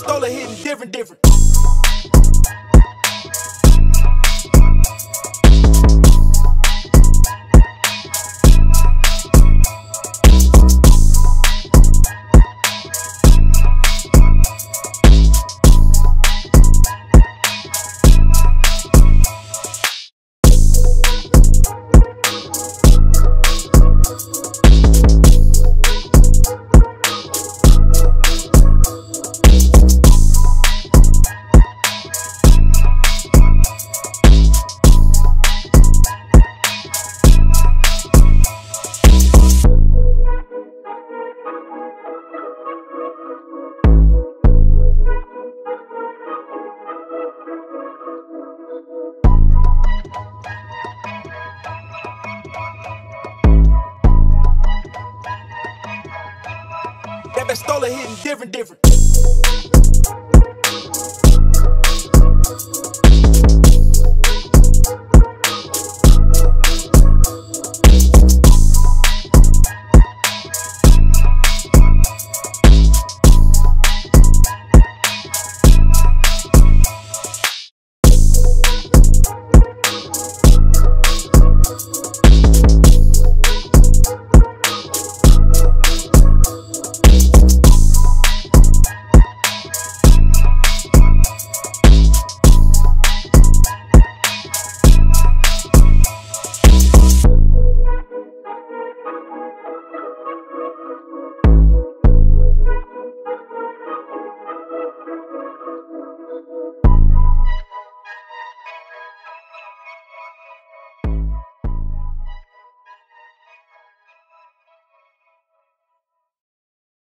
pistol hitting different, different. That Bastola hitting different, different.